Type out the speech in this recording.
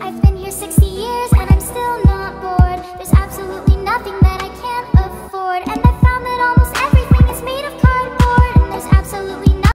I've been here